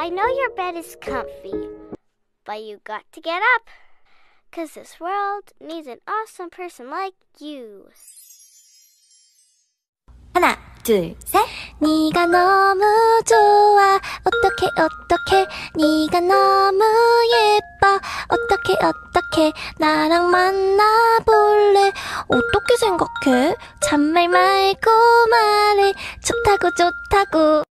I know your bed is comfy, but you got to get up. Cause this world needs an awesome person like you. 하나, 둘, 셋. 네가 너무 좋아. 어떻게 어떻게 네가 너무 예뻐. 어떻게 어떻게 나랑 만나 볼래? 어떻게 생각해? 잔말 말고 말해. 좋다고 좋다고.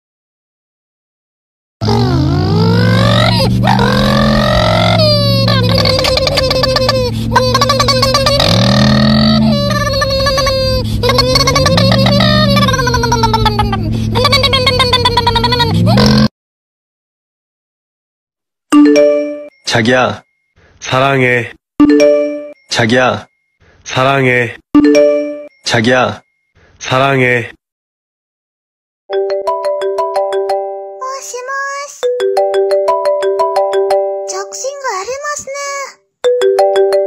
자기야, 사랑해. 자기야, 사랑해. 자기야, 사랑해. 모시모시 적신 거ありますね